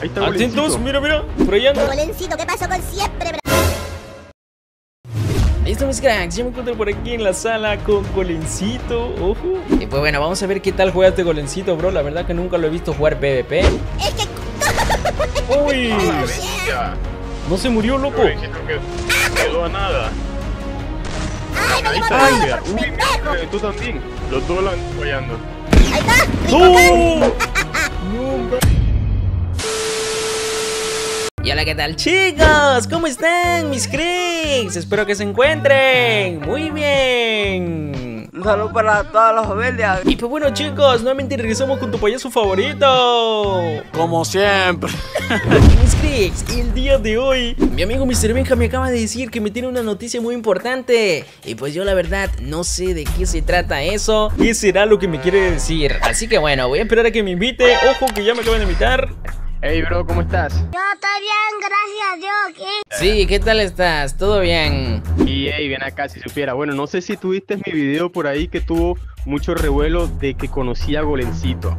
Ahí está Atentos, mira, mira. Por ahí anda. Golencito, ¿qué pasó con siempre, bra- Ahí están mis cracks. Yo me encuentro por aquí en la sala con Golencito. Ojo. Y pues bueno, vamos a ver qué tal juega este Golencito, bro. La verdad que nunca lo he visto jugar PvP. Es que Uy. No se murió, loco. Quedó a nada. Ay, me está, Uy, mi mira, mira, tú también. Los dos la han fallando. Ahí está. ¡No! No, Y hola, ¿qué tal chicos? ¿Cómo están mis creeks? Espero que se encuentren muy bien. Un saludo para todas las familias. Y pues bueno chicos, nuevamente regresamos con tu payaso favorito. Como siempre. Mis creeks, el día de hoy, mi amigo Mr. Benja me acaba de decir que me tiene una noticia muy importante. Y pues yo la verdad no sé de qué se trata eso. ¿Qué será lo que me quiere decir? Así que bueno, voy a esperar a que me invite. Ojo que ya me acaban de invitar. Hey, bro, ¿cómo estás? Yo estoy bien, gracias a Dios. ¿qué? Sí, ¿qué tal estás? ¿Todo bien? Y hey, ven acá si supiera. Bueno, no sé si tuviste mi video por ahí que tuvo mucho revuelo de que conocí a Golencito.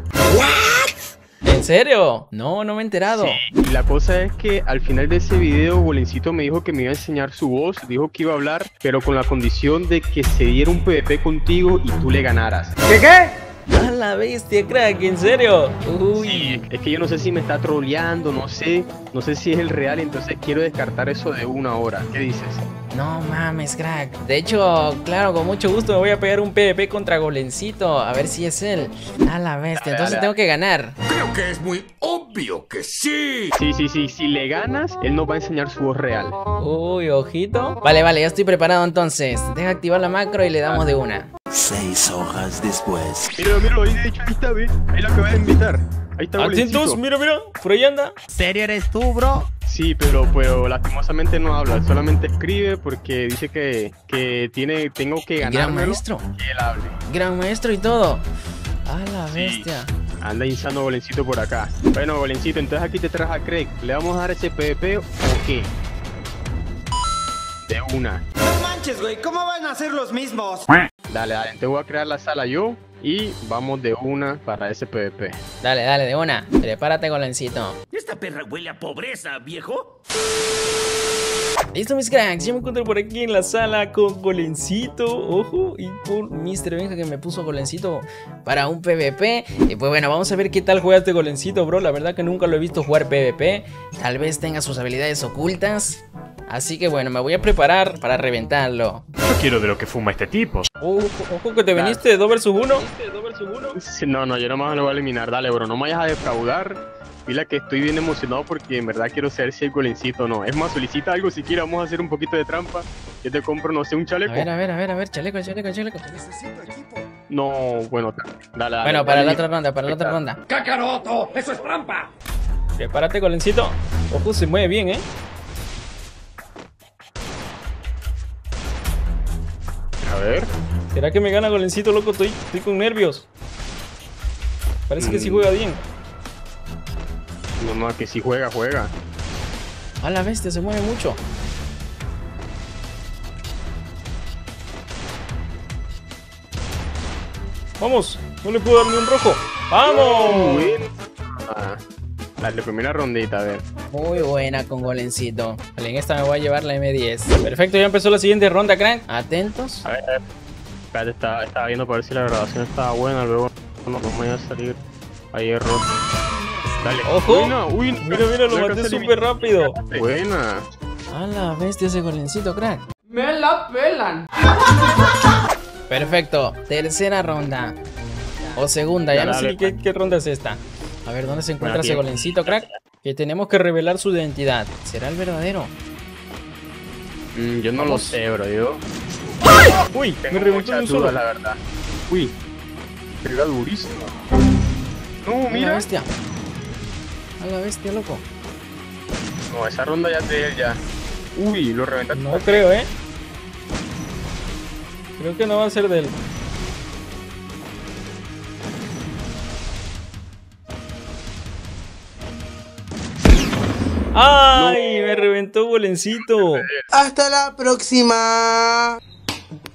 ¿En serio? No, no me he enterado. Y la cosa es que al final de ese video, Golencito me dijo que me iba a enseñar su voz, dijo que iba a hablar, pero con la condición de que se diera un PvP contigo y tú le ganaras. ¿Qué qué? A la bestia, crack, ¿en serio? Uy. Sí, es que yo no sé si me está troleando, no sé, no sé si es el real, entonces quiero descartar eso de una hora. ¿Qué dices? No mames, crack. De hecho, claro, con mucho gusto me voy a pegar un PvP contra Golencito. A ver si es él. A la bestia, entonces tengo que ganar. Creo que es muy obvio que sí. Sí, sí, sí, si le ganas, él nos va a enseñar su voz real. Uy, ojito. Vale, vale, ya estoy preparado entonces. Deja activar la macro y le damos de una. Seis hojas después. Míralo, míralo, ahí de hecho, ahí está, ve, ahí lo acabas de invitar. Ahí está Atentos, mira, mira, por ahí anda. ¿Serio eres tú, bro? Sí, pero, pero lastimosamente no habla, solamente escribe porque dice que, que tiene, tengo que Gran ganármelo maestro. que él hable. Gran maestro y todo. A la Sí. bestia. Anda insano Golencito por acá. Bueno, Golencito, entonces aquí te traes a Craig. ¿Le vamos a dar ese PvP o qué? De una. No manches, güey, ¿cómo van a ser los mismos? Dale, dale, te voy a crear la sala yo y vamos de una para ese PvP. Dale, dale, de una. Prepárate, Golencito. ¿Esta perra huele a pobreza, viejo? Listo, mis cracks. Yo me encuentro por aquí en la sala con Golencito. Ojo, y con Mr. Benja que me puso Golencito para un PvP. Y pues bueno, vamos a ver qué tal juega este Golencito, bro. La verdad que nunca lo he visto jugar PvP. Tal vez tenga sus habilidades ocultas. Así que bueno, me voy a preparar para reventarlo. Yo quiero de lo que fuma este tipo. Ojo, ojo que te viniste de 2 vs 1. Sí, No, no, yo nomás lo voy a eliminar. Dale, bro, no me vayas a defraudar. Dile que estoy bien emocionado porque en verdad quiero saber si el golencito o no. Es más, solicita algo si quieres, vamos a hacer un poquito de trampa. Yo te compro, no sé, un A chaleco. ver, a ver, a ver, a ver, chaleco, chaleco, chaleco. No, bueno, dale, dale. Bueno, para dale. la otra ronda, para la otra ronda. ¡Cacaroto! ¡Eso es trampa! Prepárate, Golencito. Ojo, se mueve bien, ¿eh? A ver. ¿Será que me gana Golencito, loco? Estoy, estoy con nervios. Parece que sí Mm. juega bien. No, no, que si juega, juega. A la bestia, se mueve mucho. Vamos, no le puedo dar ni un rojo. ¡Vamos! Ah, Dale, primera rondita, a ver. Muy buena con Golencito. Vale, en esta me voy a llevar la M10. Perfecto, ya empezó la siguiente ronda, crack. Atentos. A ver, a ver. Espérate, estaba, estaba viendo para ver si la grabación estaba buena, luego no, no me iba a salir. Hay error. Dale. Ojo. Buena, uy, Mira, mira, lo maté súper rápido. Buena. A la bestia ese Golencito, crack. Me la pelan. Perfecto, tercera ronda. O segunda, ya no sé dale, ni qué, qué ronda es esta. A ver, ¿dónde se encuentra Buena, ese bien. golencito, crack? Que tenemos que revelar su identidad. ¿Será el verdadero? Mm, yo no Vamos. lo sé, bro. Yo Uy, tengo me un solo. dudas, la verdad. Uy, pega durísimo. No, mira. bestia. A la bestia, loco. No, esa ronda ya es de él ya. Uy, lo reventaste. No creo, ¿eh? Creo que no va a ser de él. ¡Ay! Me reventó Golencito. Hasta la próxima.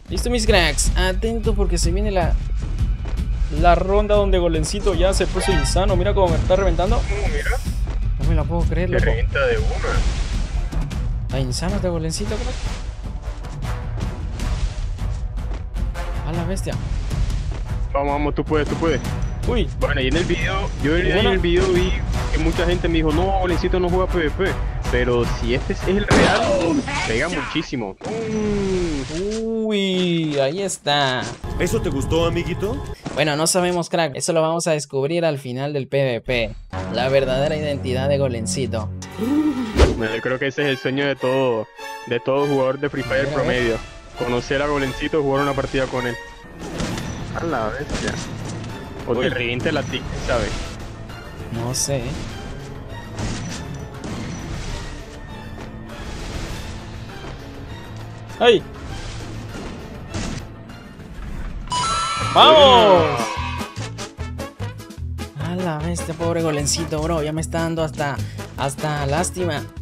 Listo, mis cracks. Atento porque se viene la. La ronda donde Golencito ya se puso insano. Mira cómo me está reventando. No me la puedo creer, loco. revienta de una. Está insano este golencito, crack. A la bestia. Vamos, vamos, tú puedes, tú puedes. Uy, Bueno, y en el video, yo en Bueno. el video vi que mucha gente me dijo, no, Golencito no juega PvP. Pero si este es el real, pega muchísimo. Uy, ahí está. ¿Eso te gustó, amiguito? Bueno, no sabemos, crack. Eso lo vamos a descubrir al final del PvP. La verdadera identidad de Golencito. bueno, yo creo que ese es el sueño de todo, de todo jugador de Free Fire promedio. Conocer a Golencito y jugar una partida con él. A la bestia. O Uy. que reviente la tic, ¿sabes? No sé. ¡Ay! ¡Vamos! A la bestia, pobre golencito, bro. Ya me está dando hasta, hasta lástima.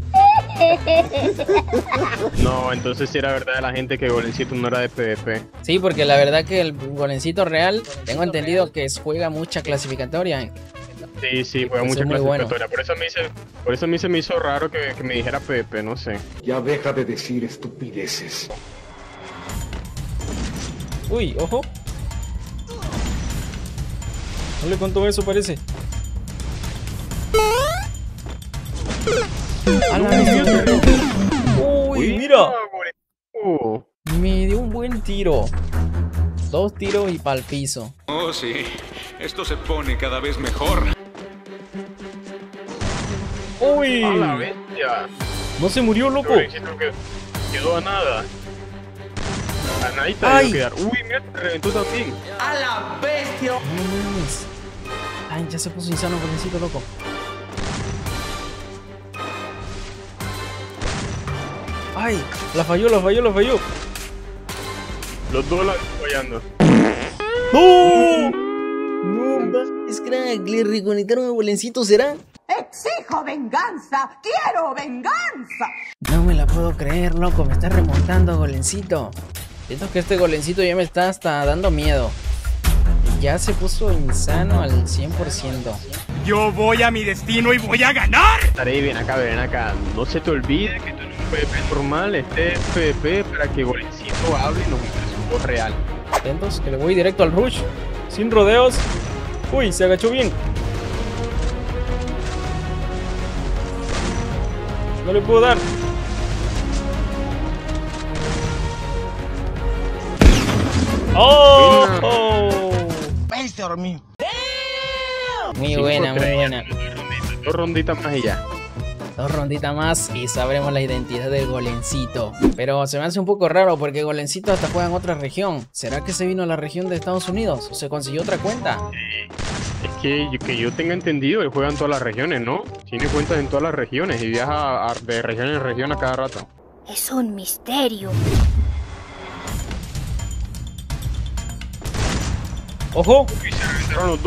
No, entonces sí era verdad de la gente que Golencito no era de PvP. Sí, porque la verdad que el golencito real, tengo entendido que juega mucha clasificatoria. Sí, sí, juega mucha bueno. clasificatoria. Por eso a mí se, por eso a mí se me hizo raro que, que me dijera PvP, no sé. Ya deja de decir estupideces. Uy, ojo. No le contó eso, parece. A la bestia. Uy, mira. Golencito. Me dio un buen tiro. Dos tiros y pa'l piso. Oh, sí. Esto se pone cada vez mejor. Uy. A la bestia. No se murió, loco. Que quedó a nada. A nadita Ay. quedar. Uy, mira, reventó también. A la bestia. No. Ay, ya se puso insano, golencito, loco. Ay, la falló, la falló, la falló. Los dos la fallando. ¡No! No mames, crack. Le reconectaron a Bolencito, ¿será? Exijo venganza, quiero venganza. No me la puedo creer, loco. Me está remontando, Golencito. Siento que este Golencito ya me está hasta dando miedo. Ya se puso insano al 100%. Yo voy a mi destino y voy a ganar. Estaré bien acá, ven acá. No se te olvide que tú en un PvP normal, este es PvP para que Golencito hable y nos muestre su voz real. Atentos, que le voy directo al rush. Sin rodeos. Uy, se agachó bien. No le puedo dar. A dormir. Muy buena, muy buena. Dos ronditas, más y ya. Dos ronditas más y sabremos la identidad del Golencito. Pero se me hace un poco raro porque Golencito hasta juega en otra región. ¿Será que se vino a la región de Estados Unidos? ¿O se consiguió otra cuenta? Es que, yo- que yo tenga entendido, él juega en todas las regiones, ¿no? Tiene cuentas en todas las regiones y viaja a- de región en región a cada rato. Es un misterio. ¡Ojo!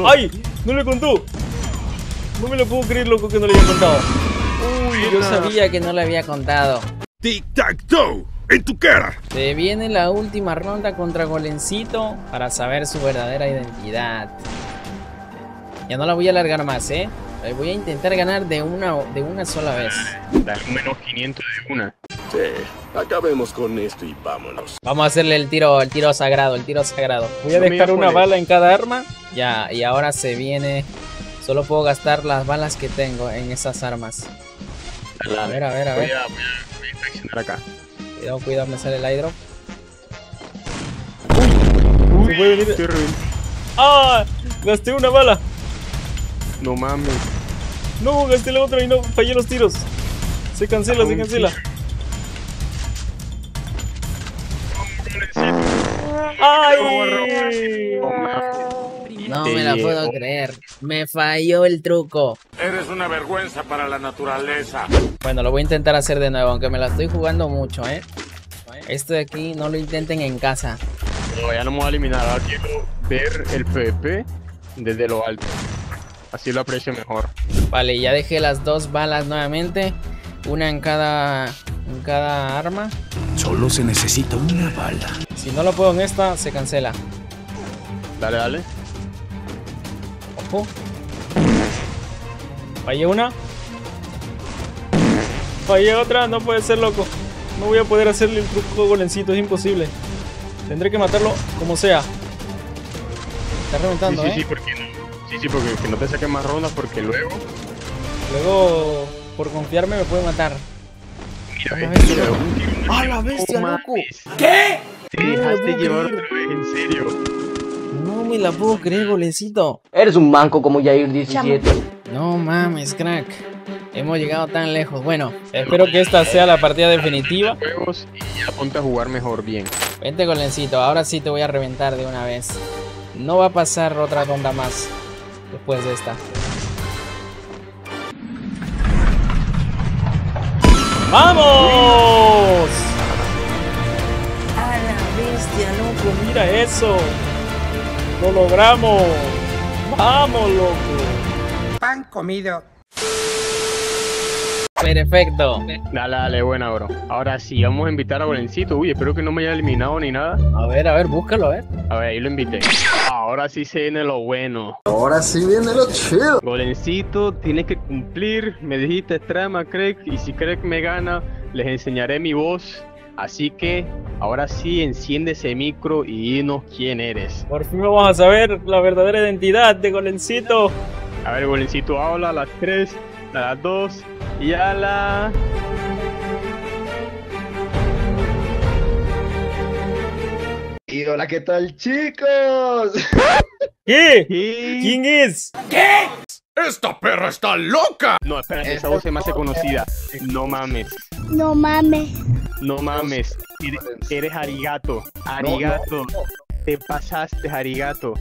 ¡Ay! ¡No le contó! No me lo puedo creer, loco, que no le haya contado. Uy, yo sabía que no le había contado. Tic-tac-toe. En tu cara. Se viene la última ronda contra Golencito para saber su verdadera identidad. Ya no la voy a alargar más, ¿eh? Eh, Voy a intentar ganar de una, de una sola vez. Dale un menos 500 de una. Sí, acabemos con esto y vámonos. Vamos a hacerle el tiro, el tiro sagrado, el tiro sagrado. Voy a dejar una bala en cada arma. Ya, y ahora se viene. Solo puedo gastar las balas que tengo en esas armas. A ver, a ver, a Voy ver. a, voy a, voy a inspeccionar acá. Cuidado, cuidado, me sale el airdrop. Uy, puede venir- estoy revent- ¡Ah! Gasté una bala. No mames. No, gasté la otra y no fallé los tiros. Se cancela, se cancela. tiro. ¡Ay! No me la puedo creer. Me falló el truco. Eres una vergüenza para la naturaleza. Bueno, lo voy a intentar hacer de nuevo, aunque me la estoy jugando mucho, ¿eh? Esto de aquí no lo intenten en casa. No, ya no me voy a eliminar. Ahora quiero ver el PvP desde lo alto. Así lo aprecio mejor. Vale, ya dejé las dos balas nuevamente. Una en cada, en cada arma. Solo se necesita una bala. Si no lo puedo en esta, se cancela. Dale, dale. Ojo. Fallé una. Fallé otra, no puede ser loco. No voy a poder hacerle el truco Golencito, es imposible. Tendré que matarlo como sea. Está Sí, reventando, sí, ¿eh? sí, porque no. Sí, sí, porque que no te saquen más rondas porque luego. Luego, por confiarme, me puede matar. Mira, la bestia, mira, ¡Ah, la loco! ¿Qué? Te dejaste puedo llevar creer. otra vez, en serio. No me la puedo creer, Golencito. Eres un manco como Yair 17. No mames, crack. Hemos llegado tan lejos. Bueno, espero que esta sea la partida definitiva. Juegos y a jugar mejor bien. Vente, Golencito. Ahora sí te voy a reventar de una vez. No va a pasar otra ronda más después de esta. ¡Vamos! A la bestia, loco. Mira eso. Lo logramos. Vamos, loco. Pan comido. Perfecto. Dale, dale, buena, bro. Ahora sí, vamos a invitar a Golencito. Uy, espero que no me haya eliminado ni nada. A ver, a ver, búscalo, a ver. A ver, ahí lo invité. Ahora sí se viene lo bueno. Ahora sí viene lo chido. Golencito, tienes que cumplir. Me dijiste trama, Craig. Y si Craig me gana, les enseñaré mi voz. Así que, ahora sí, enciende ese micro y dinos quién eres. Por fin vamos a saber la verdadera identidad de Golencito. A ver, Golencito, habla a las 3, a las 2 y a la... Y hola, ¿qué tal, chicos? ¿Qué? ¿Qué? ¿Quién es? ¡Esta perra está loca! No, espérate, esa voz se me hace conocida. No mames, No mames. no mames. Eres, eres arigato, arigato. Te pasaste, arigato.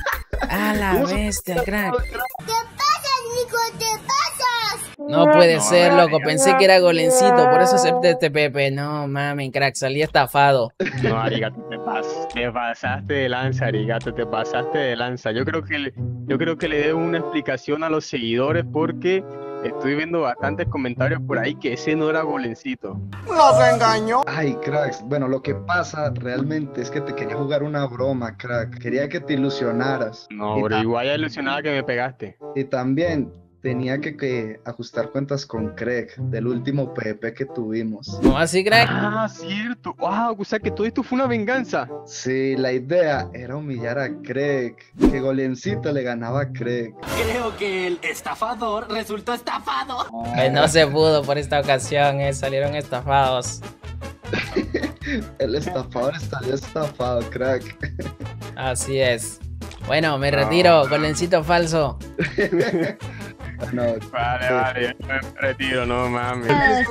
A la bestia, crack. ¿Qué pasa, Nico? ¿Qué pasas? No puede No, ser, loco. Pensé que era Golencito, por eso acepté este Pepe. No, mami, crack, salí estafado. No, arigato, te, pas- te pasaste de lanza, arigato, te pasaste de lanza. Yo creo que le, yo creo que le debo una explicación a los seguidores porque estoy viendo bastantes comentarios por ahí que ese no era Golencito. Nos engañó. Ay, cracks. Bueno, lo que pasa realmente es que te quería jugar una broma, crack. Quería que te ilusionaras. No, ta- igual ya ilusionada que me pegaste. Y también tenía que, que ajustar cuentas con Craig del último PP que tuvimos. ¿Cómo así, crack? Ah, cierto. Wow, o sea que todo esto fue una venganza. Sí, la idea era humillar a Craig. Que Golencito le ganaba a Craig. Creo que el estafador resultó estafado. Pues no se pudo por esta ocasión, eh. Salieron estafados. El estafador salió estafado, crack. Así es. Bueno, me retiro, Golencito falso. Bueno, Vale, vale, me retiro, no.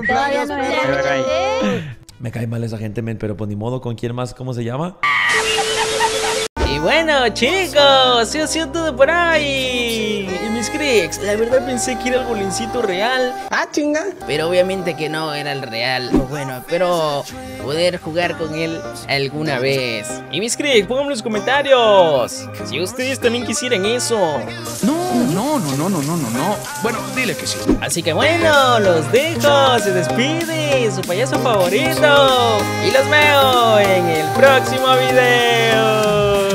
Todavía no era. Me cae mal esa gente, men, pero pues ni modo, ¿con quién más? ¿Cómo se llama? Y bueno, chicos, eso ha sido todo por hoy. Y mis cricks, la verdad pensé que era el golencito real. Ah, chinga. Pero obviamente que no era el real. Pues bueno, espero poder jugar con él alguna vez. Y mis cricks, pónganme en los comentarios. Si ustedes también quisieran eso. No, no, no, no, no, no, no, no. Bueno, dile que sí. Así que bueno, los dejo, se despide su payaso favorito. Y los veo en el próximo video.